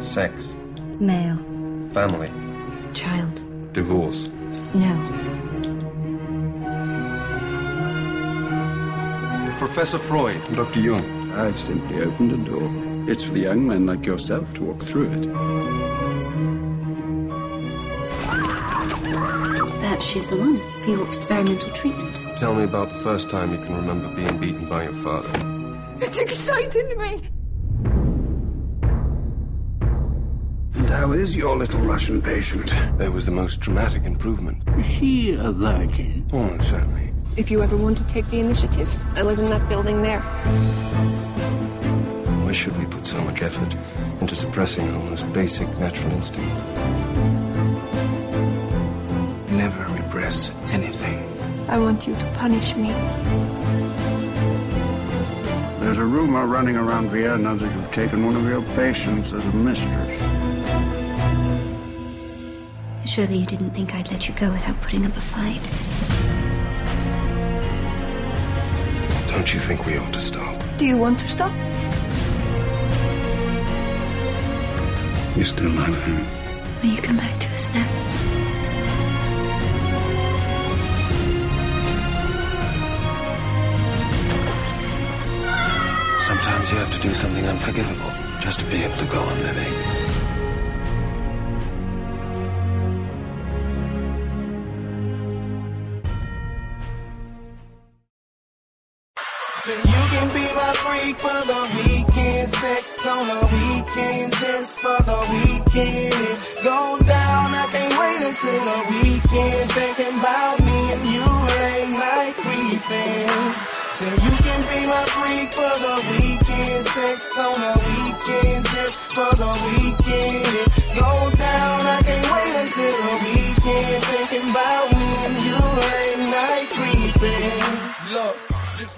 Sex. Male. Family. Child. Divorce. No. Professor Freud. Dr. Jung. I've simply opened a door. It's for the young men like yourself to walk through it. Perhaps she's the one for your experimental treatment. Tell me about the first time you can remember being beaten by your father. It's exciting me. And how is your little Russian patient? There was the most dramatic improvement. Is she a virgin? Oh, certainly. If you ever want to take the initiative, I live in that building there. Why should we put so much effort into suppressing our most basic natural instincts? Never repress anything. I want you to punish me. There's a rumor running around Vienna that you've taken one of your patients as a mistress. Surely you didn't think I'd let you go without putting up a fight. Don't you think we ought to stop? Do you want to stop? You still love him. Will you come back to us now? Sometimes you have to do something unforgivable just to be able to go on living. So you can be my freak for the weekend, sex on the weekend, just for the weekend. It go down, I can't wait until the weekend. Thinking about me and you creeping. Said you can be my freak for the weekend. Sex on the weekend, just for the weekend. It go down, I can't wait until the weekend. Thinking about me and you late night creeping. Look.